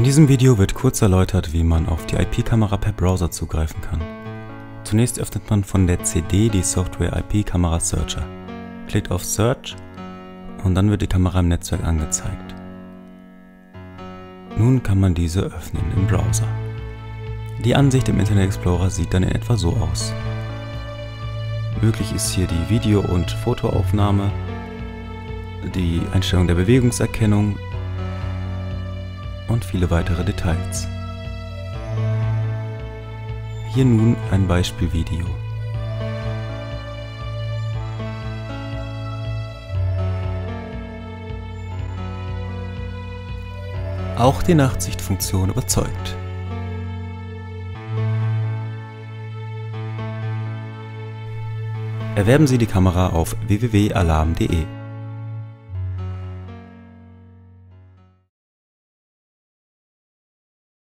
In diesem Video wird kurz erläutert, wie man auf die IP-Kamera per Browser zugreifen kann. Zunächst öffnet man von der CD die Software IP-Kamera Searcher. Klickt auf Search und dann wird die Kamera im Netzwerk angezeigt. Nun kann man diese öffnen im Browser. Die Ansicht im Internet Explorer sieht dann in etwa so aus. Möglich ist hier die Video- und Fotoaufnahme, die Einstellung der Bewegungserkennung und viele weitere Details. Hier nun ein Beispielvideo. Auch die Nachtsichtfunktion überzeugt. Erwerben Sie die Kamera auf www.alarm.de